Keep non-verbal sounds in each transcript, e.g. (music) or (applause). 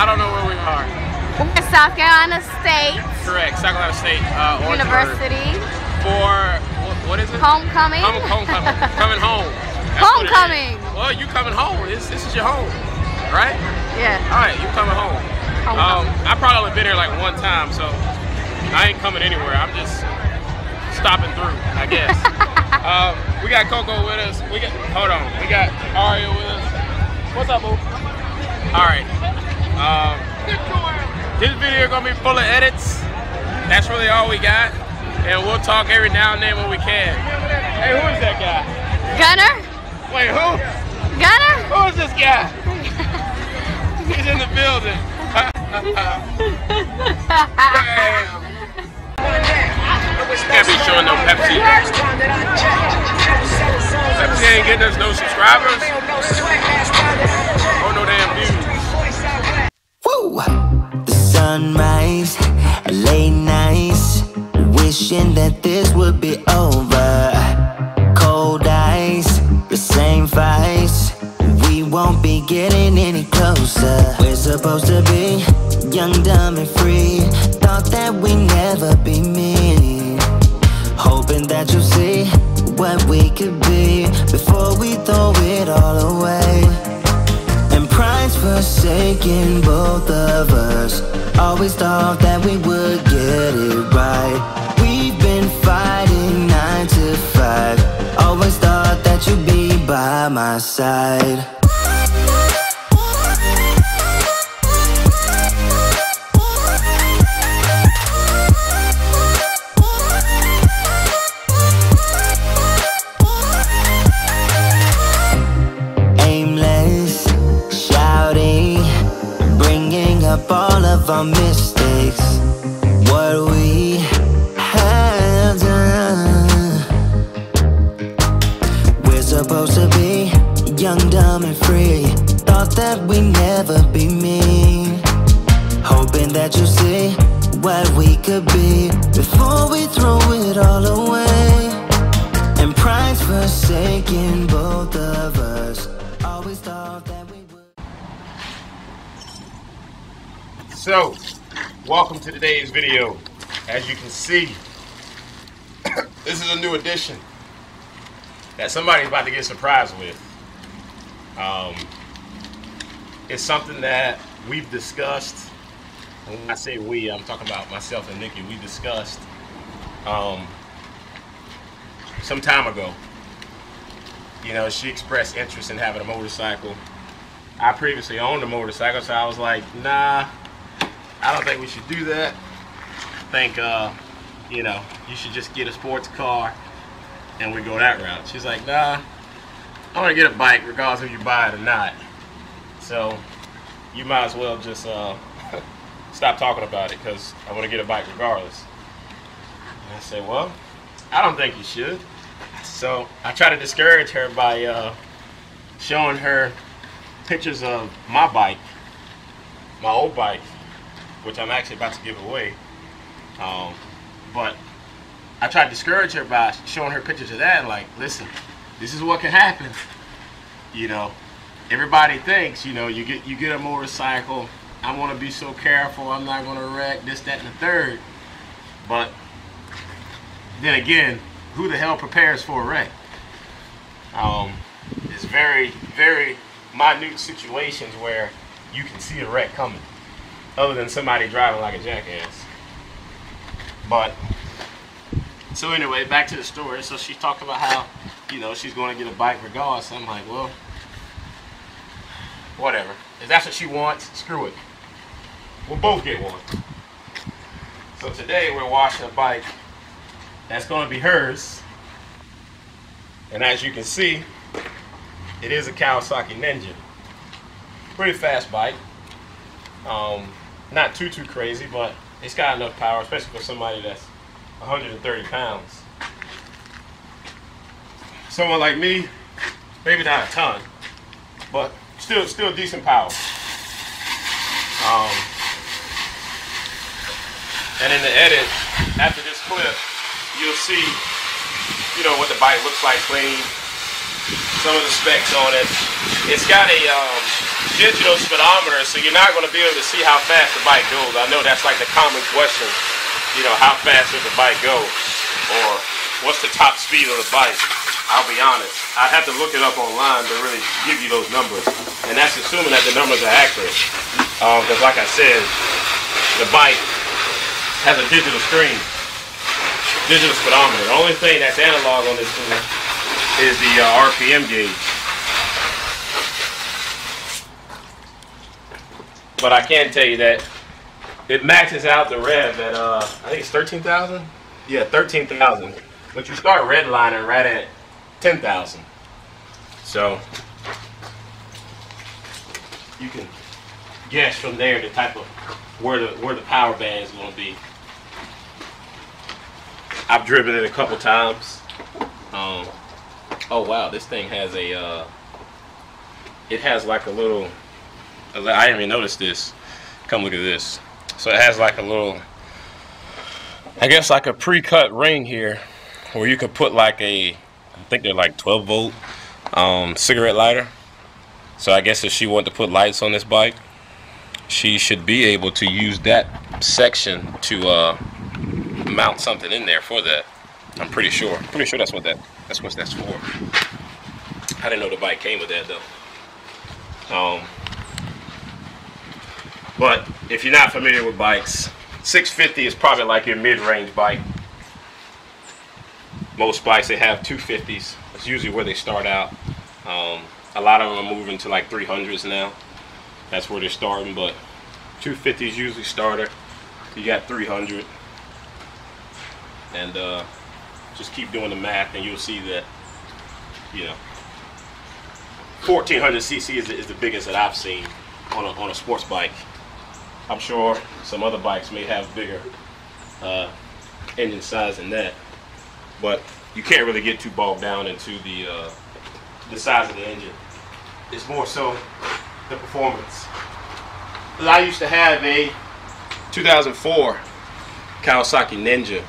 I don't know where we are. We're in South Carolina State Correct, South Carolina State uh, University. for what, is it? Homecoming. Home, homecoming, (laughs) coming home. That's what it is. Homecoming. Well, you coming home. This, this is your home, right? Yeah. All right, you coming home. Um, I probably only been here like one time, so I ain't coming anywhere. I'm just stopping through, I guess. (laughs) um, we got Coco with us. We got hold on. We got Aria with us. What's up, boo? All right. This video gonna be full of edits. That's really all we got, and we'll talk every now and then when we can. Hey, who is that guy? Gunner? Wait, who? Gunner? Who is this guy? (laughs) He's in the building. Damn. Can't be showing no Pepsi. Pepsi ain't getting us no subscribers sunrise, late nights, wishing that this would be over. Cold eyes, the same fights. We won't be getting any closer. We're supposed to be young, dumb, and free. Thought that we'd never be me. Hoping that you'll see what we could be before we throw it all away. And pride's forsaken both of us. Always thought that we would get it right. We've been fighting nine to five. Always thought that you'd be by my side. Supposed to be young, dumb, and free. Thought that we never be me. Hoping that you see what we could be before we throw it all away. And pride's forsaken both of us. Always thought that we would. So, welcome to today's video. As you can see, (coughs) this is a new addition that somebody's about to get surprised with. Um, it's something that we've discussed. When I say we, I'm talking about myself and Nikki. We discussed um, some time ago. You know, she expressed interest in having a motorcycle. I previously owned a motorcycle, so I was like, nah, I don't think we should do that. I think, uh, you know, you should just get a sports car and we go that route. She's like, nah, I want to get a bike regardless if you buy it or not. So you might as well just uh, (laughs) stop talking about it because I want to get a bike regardless. And I said, well, I don't think you should. So I try to discourage her by uh, showing her pictures of my bike, my old bike, which I'm actually about to give away. Um, but I tried to discourage her by showing her pictures of that. Like, listen, this is what can happen. You know, everybody thinks, you know, you get you get a motorcycle. I want to be so careful. I'm not going to wreck this, that, and the third. But then again, who the hell prepares for a wreck? Um, it's very, very minute situations where you can see a wreck coming, other than somebody driving like a jackass. But so anyway, back to the story. So she talked about how, you know, she's going to get a bike regardless. I'm like, well, whatever. If that's what she wants, screw it. We'll both get one. So today we're washing a bike that's going to be hers. And as you can see, it is a Kawasaki Ninja. Pretty fast bike. Um, not too, too crazy, but it's got enough power, especially for somebody that's 130 pounds. Someone like me, maybe not a ton, but still, still decent power. Um, and in the edit, after this clip, you'll see, you know, what the bike looks like clean. some of the specs on it. It's got a um, digital speedometer, so you're not going to be able to see how fast the bike goes. I know that's like the common question, you know, how fast does the bike go? Or what's the top speed of the bike? I'll be honest. I'd have to look it up online to really give you those numbers. And that's assuming that the numbers are accurate. Because um, like I said, the bike has a digital screen, digital speedometer. The only thing that's analog on this tool is the uh, RPM gauge. But I can tell you that it maxes out the rev at, uh, I think it's 13,000? Yeah, 13,000. But you start redlining right at 10,000. So you can guess from there the type of where the where the power band is going to be. I've driven it a couple times. Um, oh wow, this thing has a uh, it has like a little. I didn't even notice this. Come look at this. So it has like a little, I guess like a pre-cut ring here, where you could put like a I think they're like 12 volt um, cigarette lighter. So I guess if she wanted to put lights on this bike, she should be able to use that section to uh, mount something in there for that. I'm pretty sure. Pretty sure that's what that that's what that's for. I didn't know the bike came with that though. Um, but if you're not familiar with bikes, 650 is probably like your mid-range bike most bikes they have 250s. That's usually where they start out. Um, a lot of them are moving to like 300s now. That's where they're starting, but 250s usually starter. You got 300, and uh, just keep doing the math, and you'll see that you know 1400 cc is, is the biggest that I've seen on a, on a sports bike. I'm sure some other bikes may have bigger uh, engine size than that but you can't really get too bogged down into the uh, the size of the engine. It's more so the performance. I used to have a 2004 Kawasaki Ninja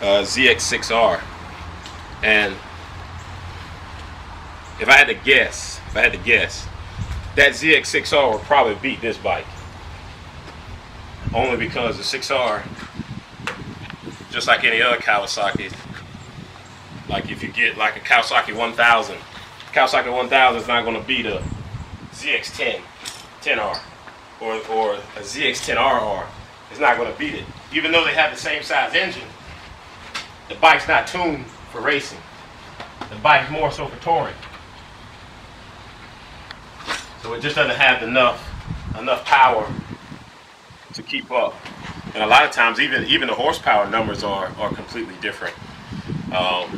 uh, ZX6R, and if I had to guess, if I had to guess, that ZX6R would probably beat this bike. Only because the 6R just like any other Kawasaki. Like if you get like a Kawasaki 1000, Kawasaki 1000 is not going to beat a ZX10 10R or, or a ZX10RR. It's not going to beat it. Even though they have the same size engine, the bike's not tuned for racing. The bike's more so for touring. So it just doesn't have enough enough power to keep up and a lot of times even even the horsepower numbers are are completely different. Um,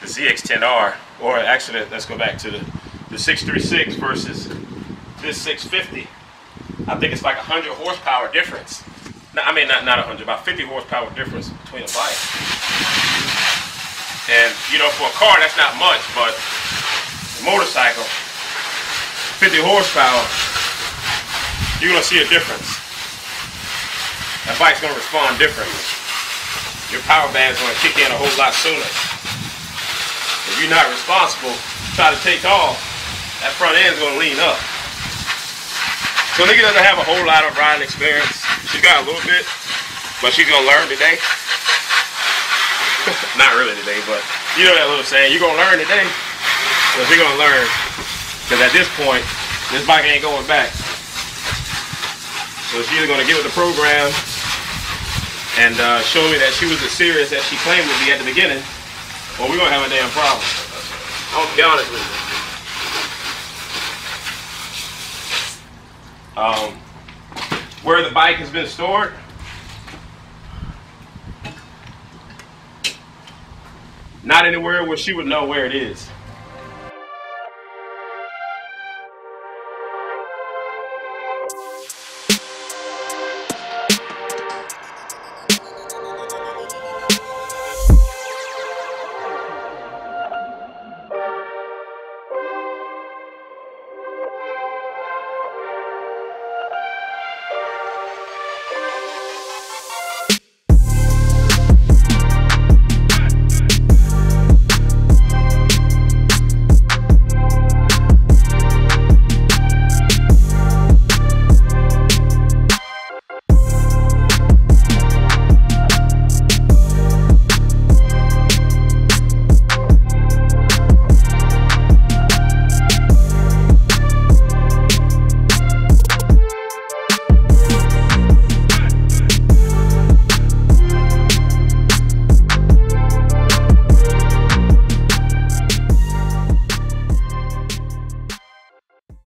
the ZX10R, or actually let's go back to the the 636 versus this 650. I think it's like 100 horsepower difference. No, I mean not not 100, about 50 horsepower difference between the bike. And you know, for a car that's not much, but a motorcycle, 50 horsepower, you're gonna see a difference that bike's gonna respond differently. Your power band's gonna kick in a whole lot sooner. If you're not responsible, try to take off, that front end's gonna lean up. So Nikki doesn't have a whole lot of riding experience. She's got a little bit, but she's gonna learn today. (laughs) not really today, but you know that little saying, you're gonna learn today. So she's gonna learn. Because at this point, this bike ain't going back. So she's either gonna get with the program and uh, show me that she was as serious as she claimed to be at the beginning, well, we're going to have a damn problem. I'll be honest with you. Um, where the bike has been stored, not anywhere where she would know where it is.